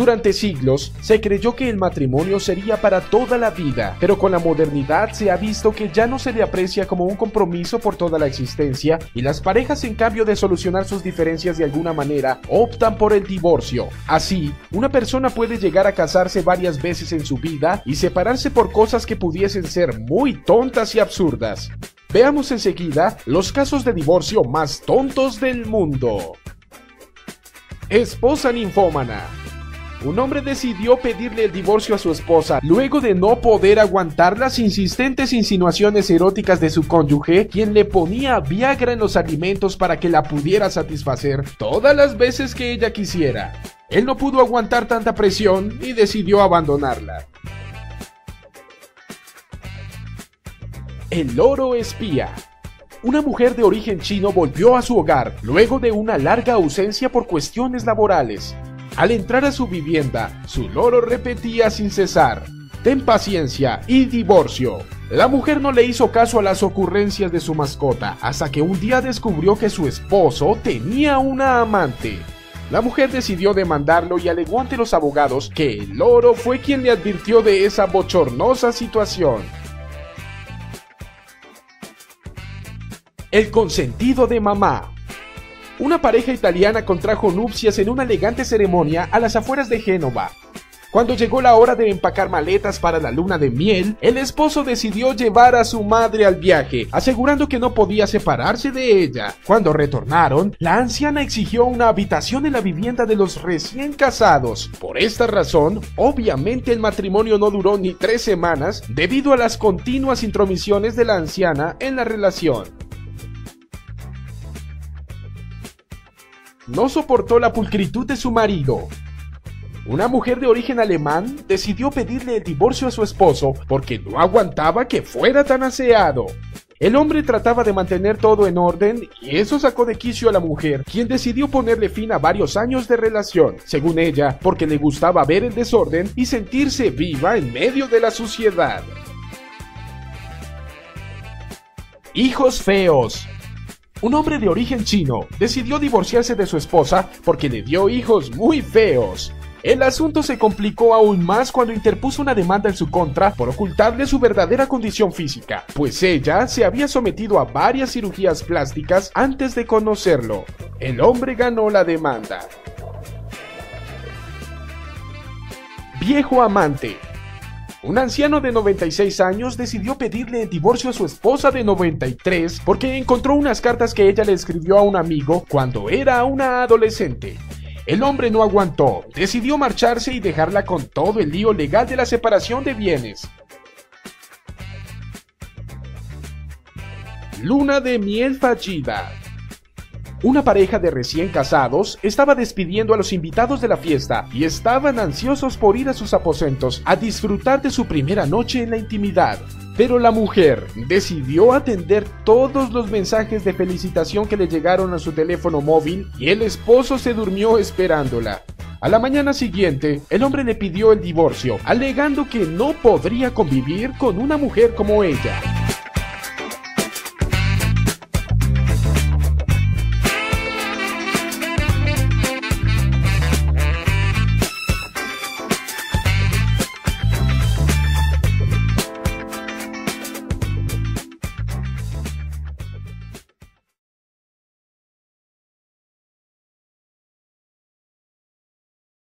Durante siglos se creyó que el matrimonio sería para toda la vida, pero con la modernidad se ha visto que ya no se le aprecia como un compromiso por toda la existencia y las parejas en cambio de solucionar sus diferencias de alguna manera optan por el divorcio. Así, una persona puede llegar a casarse varias veces en su vida y separarse por cosas que pudiesen ser muy tontas y absurdas. Veamos enseguida los casos de divorcio más tontos del mundo. Esposa ninfómana un hombre decidió pedirle el divorcio a su esposa luego de no poder aguantar las insistentes insinuaciones eróticas de su cónyuge, quien le ponía Viagra en los alimentos para que la pudiera satisfacer todas las veces que ella quisiera. Él no pudo aguantar tanta presión y decidió abandonarla. El loro espía. Una mujer de origen chino volvió a su hogar luego de una larga ausencia por cuestiones laborales. Al entrar a su vivienda, su loro repetía sin cesar, ten paciencia y divorcio. La mujer no le hizo caso a las ocurrencias de su mascota hasta que un día descubrió que su esposo tenía una amante. La mujer decidió demandarlo y alegó ante los abogados que el loro fue quien le advirtió de esa bochornosa situación. El consentido de mamá. Una pareja italiana contrajo nupcias en una elegante ceremonia a las afueras de Génova. Cuando llegó la hora de empacar maletas para la luna de miel, el esposo decidió llevar a su madre al viaje, asegurando que no podía separarse de ella. Cuando retornaron, la anciana exigió una habitación en la vivienda de los recién casados. Por esta razón, obviamente el matrimonio no duró ni tres semanas debido a las continuas intromisiones de la anciana en la relación. No soportó la pulcritud de su marido. Una mujer de origen alemán decidió pedirle el divorcio a su esposo porque no aguantaba que fuera tan aseado. El hombre trataba de mantener todo en orden y eso sacó de quicio a la mujer, quien decidió ponerle fin a varios años de relación, según ella, porque le gustaba ver el desorden y sentirse viva en medio de la suciedad. Hijos feos. Un hombre de origen chino decidió divorciarse de su esposa porque le dio hijos muy feos. El asunto se complicó aún más cuando interpuso una demanda en su contra por ocultarle su verdadera condición física, pues ella se había sometido a varias cirugías plásticas antes de conocerlo. El hombre ganó la demanda. Viejo amante. Un anciano de 96 años decidió pedirle el divorcio a su esposa de 93 porque encontró unas cartas que ella le escribió a un amigo cuando era una adolescente. El hombre no aguantó, decidió marcharse y dejarla con todo el lío legal de la separación de bienes. Luna de miel fallida. Una pareja de recién casados estaba despidiendo a los invitados de la fiesta y estaban ansiosos por ir a sus aposentos a disfrutar de su primera noche en la intimidad. Pero la mujer decidió atender todos los mensajes de felicitación que le llegaron a su teléfono móvil y el esposo se durmió esperándola. A la mañana siguiente, el hombre le pidió el divorcio, alegando que no podría convivir con una mujer como ella.